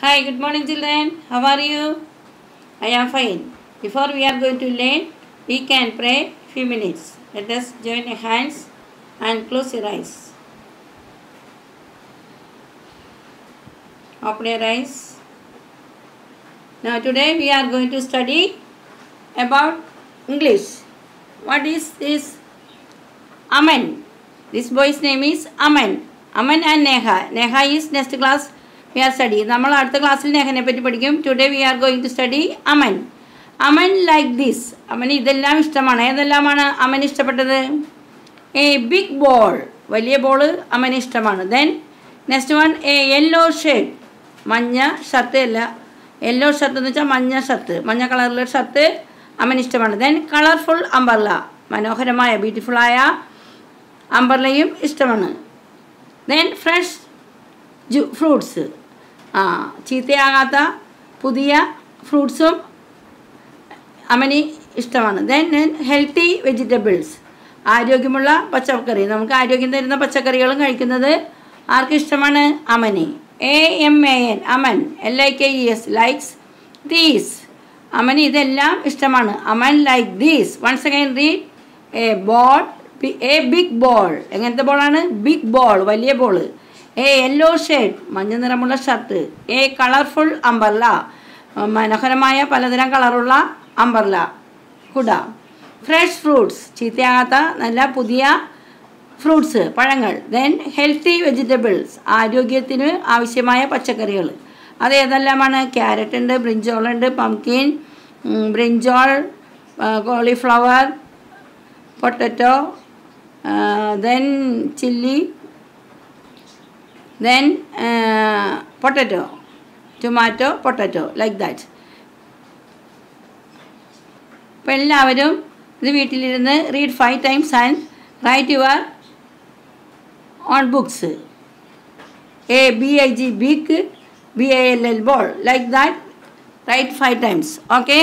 Hi, good morning, children. How are you? I am fine. Before we are going to learn, we can pray few minutes. Let us join hands and close your eyes. Open your eyes. Now today we are going to study about English. What is this? Aman. This boy's name is Aman. Aman and Neha. Neha is next class we are study നമ്മൾ അടുത്ത ക്ലാസ്സിൽ നെഹനെ പറ്റി പഠിക്കും. Today we are going to study Aman Aman like this Aman ഇതെല്ലാം ഇഷ്ടമാണ്. ഏതെല്ലാമാണ് അമൻ ഇഷ്ടപ്പെട്ടത്? എ ബിഗ് ബോൾ വലിയ ബോൾ അമന് ഇഷ്ടമാണ്. Then next one a yellow shirt മഞ്ഞ ഷർട്ട് അല്ല. യെല്ലോ ഷർട്ട് എന്ന് വെച്ചാൽ മഞ്ഞ ഷർട്ട്. മഞ്ഞ കളറിലുള്ള ഷർട്ട് അമന് ഇഷ്ടമാണ്. ദെൻ കളർഫുൾ അമ്പർല മനോഹരമായ ബ്യൂട്ടിഫുള്ളായ അമ്പർലയും ഇഷ്ടമാണ്. ദെൻ ഫ്രഷ് ജു ഫ്രൂട്ട്സ് ചീത്തയാകാത്ത പുതിയ ഫ്രൂട്ട്സും അമനി ഇഷ്ടമാണ്. ദെൻ ഹെൽത്തി വെജിറ്റബിൾസ് ആരോഗ്യമുള്ള പച്ചക്കറി. നമുക്ക് ആരോഗ്യം തരുന്ന പച്ചക്കറികളും കഴിക്കുന്നത് ആർക്ക് ഇഷ്ടമാണ്? അമനി A M A N Aman. L I K E S likes these Aman ഇതെല്ലാം ഇഷ്ടമാണ്. Aman like these ones again read a ball a big ball എങ്ങനത്തെ ബോളാണ് ബിഗ് ബോൾ വലിയ ബോൾ എ യെല്ലോ ഷെയ്ഡ് മഞ്ഞ നിറമുള്ള ഷർട്ട് എ കളർഫുൾ അമ്പർല മനോഹരമായ പലതരം കളറുള്ള അമ്പർല കുട. ഫ്രഷ് ഫ്രൂട്ട്സ് ചീത്തയാകാത്ത നല്ല പുതിയ ഫ്രൂട്ട്സ് പഴങ്ങൾ. ദെൻ ഹെൽത്തി വെജിറ്റബിൾസ് ആരോഗ്യത്തിന് ആവശ്യമായ പച്ചക്കറികൾ. അത് ഏതെല്ലാമാണ്? ക്യാരറ്റ് ഉണ്ട് ബ്രിഞ്ചോൾ ഉണ്ട് pumpkin brinjal cauliflower potato then chilli then potato tomato potato like that അപ്പോൾ എല്ലാവരും ഇത് വീട്ടിലിരുന്ന് read five times and write your own books A B I G big B A L L ball like that write five times okay